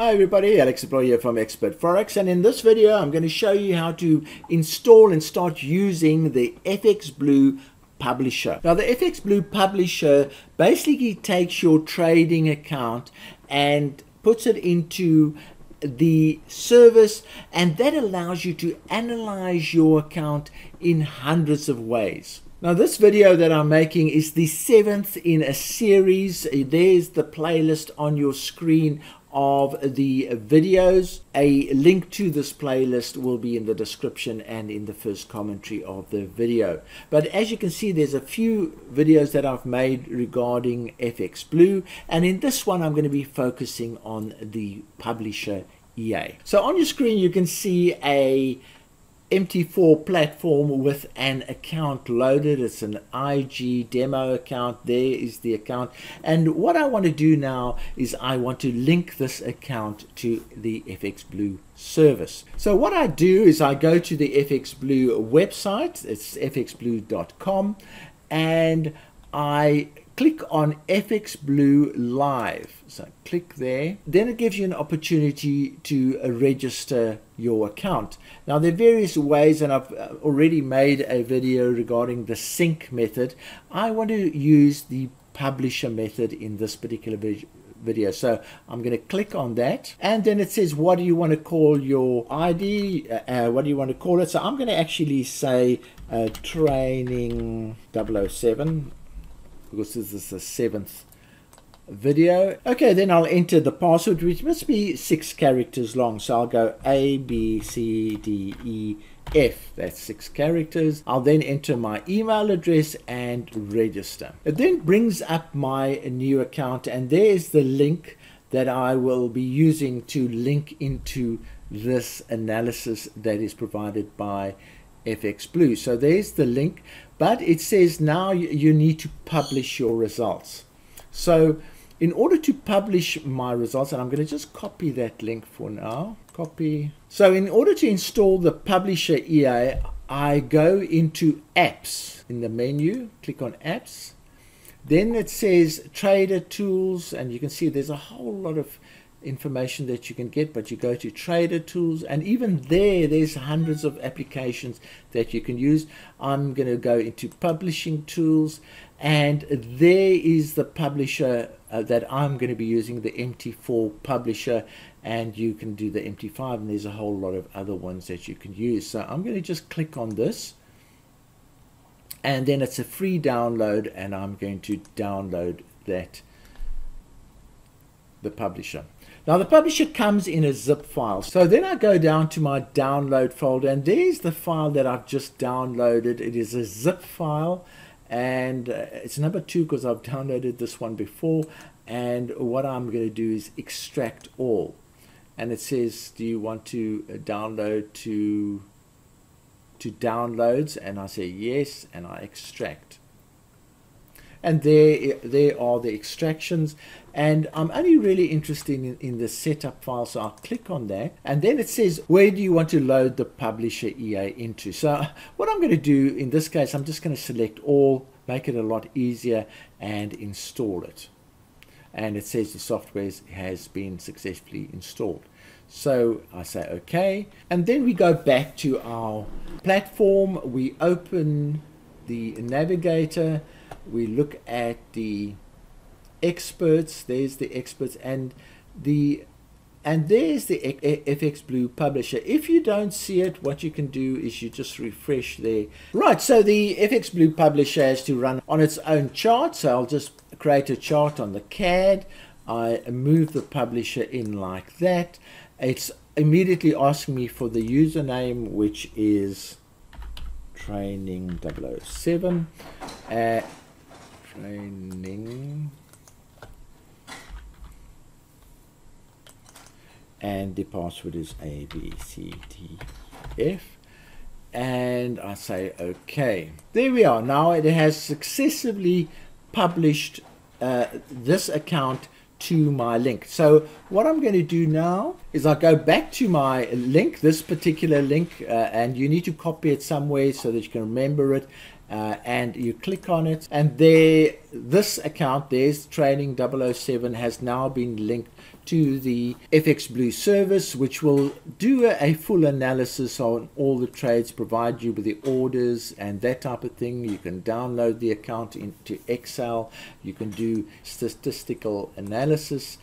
Hi everybody, Alex Explorer here from Expert4x and in this video I'm going to show you how to install and start using the FX Blue Publisher. Now the FX Blue Publisher basically takes your trading account and puts it into the service and that allows you to analyze your account in hundreds of ways. Now this video that I'm making is the seventh in a series. There's the playlist on your screen of the videos. A link to this playlist will be in the description and in the first commentary of the video. But as you can see, there's a few videos that I've made regarding FX Blue. And in this one, I'm going to be focusing on the publisher EA. So on your screen, you can see a MT4 platform with an account loaded. It's an IG demo account. There is the account. And what I want to do now is I want to link this account to the FX Blue service. So what I do is I go to the FX Blue website. It's fxblue.com and I click on FX Blue Live. So click there. Then it gives you an opportunity to register your account. Now there are various ways and I've uh, already made a video regarding the sync method. I want to use the publisher method in this particular video. So I'm going to click on that and then it says what do you want to call your ID uh, uh, what do you want to call it so I'm going to actually say uh, training 007 because this is the seventh video. Okay, then I'll enter the password, which must be six characters long. So I'll go A, B, C, D, E, F. That's six characters. I'll then enter my email address and register. It then brings up my new account, and there's the link that I will be using to link into this analysis that is provided by FX Blue. So there's the link, but it says now you need to publish your results. So in order to publish my results, and I'm going to just copy that link for now, copy. So in order to install the Publisher EA, I go into apps in the menu, click on apps. Then it says trader tools, and you can see there's a whole lot of information that you can get, but you go to trader tools, and even there, there's hundreds of applications that you can use. I'm going to go into publishing tools, and there is the publisher uh, that I'm going to be using, the MT4 publisher, and you can do the MT5, and there's a whole lot of other ones that you can use. So I'm going to just click on this, and then it's a free download, and I'm going to download that the publisher. Now the publisher comes in a zip file. So then I go down to my download folder and there's the file that I've just downloaded. It is a zip file and uh, it's number two because I've downloaded this one before and what I'm going to do is extract all and it says do you want to uh, download to to downloads and I say yes and I extract and there there are the extractions. And I'm only really interested in, in the setup file so I'll click on that. And then it says where do you want to load the publisher EA into? So what I'm going to do in this case I'm just going to select all make it a lot easier and install it. And it says the software has been successfully installed. So I say okay. And then we go back to our platform. We open the navigator we look at the experts there's the experts and the and there's the FX Blue publisher. If you don't see it, what you can do is you just refresh there. Right, so the FX Blue publisher has to run on its own chart. So I'll just create a chart on the CAD. I move the publisher in like that. It's immediately asking me for the username, which is training 007. Uh, training. And the password is A B C D F. And I say okay there we are. Now it has successfully published uh, this account to my link. So what I'm going to do now is I go back to my link this particular link uh, and you need to copy it somewhere so that you can remember it uh, and you click on it and there this account there's trading 007 has now been linked to the FX Blue service which will do a, full analysis on all the trades provide you with the orders and that type of thing. You can download the account into Excel. You can do statistical analysis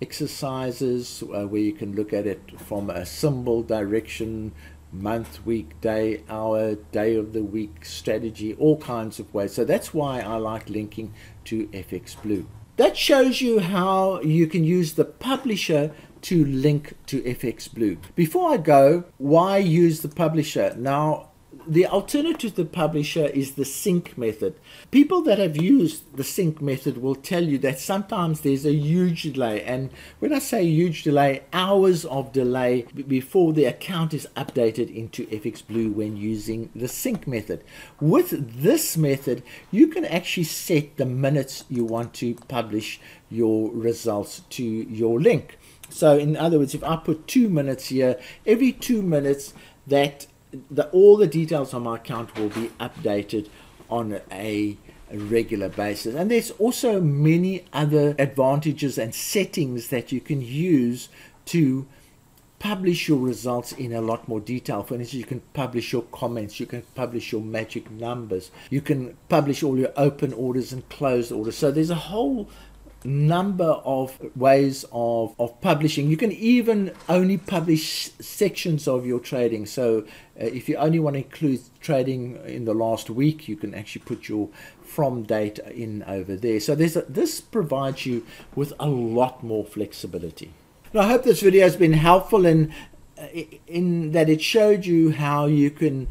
exercises uh, where you can look at it from a symbol direction month, week, day, hour, day of the week, strategy, all kinds of ways. So that's why I like linking to FX Blue. That shows you how you can use the publisher to link to FX Blue. Before I go, why use the publisher? Now, the alternative to the publisher is the sync method. People that have used the sync method will tell you that sometimes there's a huge delay. And when I say huge delay, hours of delay before the account is updated into FX Blue when using the sync method. With this method, you can actually set the minutes you want to publish your results to your link. So in other words, if I put two minutes here, every two minutes that the, all the details on my account will be updated on a, regular basis. And there's also many other advantages and settings that you can use to publish your results in a lot more detail. For instance, you can publish your comments, you can publish your magic numbers, you can publish all your open orders and closed orders. So there's a whole number of ways of, of publishing. You can even only publish sections of your trading. So uh, if you only want to include trading in the last week, you can actually put your from date in over there. So there's a, this provides you with a lot more flexibility. And I hope this video has been helpful in, uh, in that it showed you how you can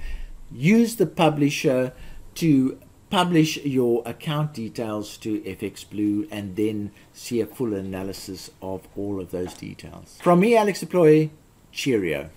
use the publisher to publish your account details to FX Blue and then see a full analysis of all of those details. From me, Alex Deploy, cheerio.